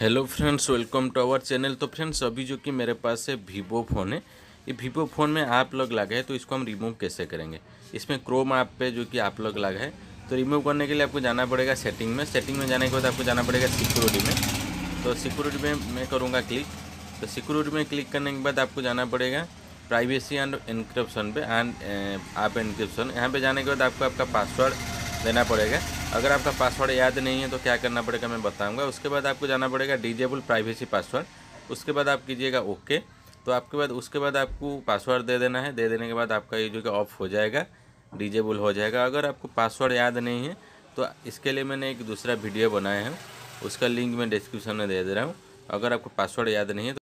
Hello friends welcome to our channel तो friends अभी जो कि मेरे पास है वीवो फ़ोन है। ये वीवो फ़ोन में आप लोग लगा है तो इसको हम रिमूव कैसे करेंगे? इसमें क्रोम ऐप पे जो कि आप लोग लगा है तो रिमूव करने के लिए आपको जाना पड़ेगा सेटिंग में। सेटिंग में जाने के बाद आपको जाना पड़ेगा सिक्योरिटी में। तो सिक्योरिटी में मैं करूँगा क्लिक तो सिक्योरिटी में क्लिक करने के बाद आपको जाना पड़ेगा प्राइवेसी एंड इनक्रप्शन पे। एंड ऐप इनक्रिप्शन यहाँ पर जाने के बाद आपको आपका पासवर्ड देना पड़ेगा। अगर आपका पासवर्ड याद नहीं है तो क्या करना पड़ेगा मैं बताऊँगा। उसके बाद आपको जाना पड़ेगा डिजेबल प्राइवेसी पासवर्ड उसके बाद आप कीजिएगा ओके तो आपके बाद, उसके बाद आपको पासवर्ड दे देना है। दे देने के बाद आपका ये जो कि ऑफ़ हो जाएगा। डिजेबल हो जाएगा। अगर आपको पासवर्ड याद नहीं है तो इसके लिए मैंने एक दूसरा वीडियो बनाया है। उसका लिंक मैं डिस्क्रिप्शन में दे दे रहा हूँ। अगर आपको पासवर्ड याद नहीं है तो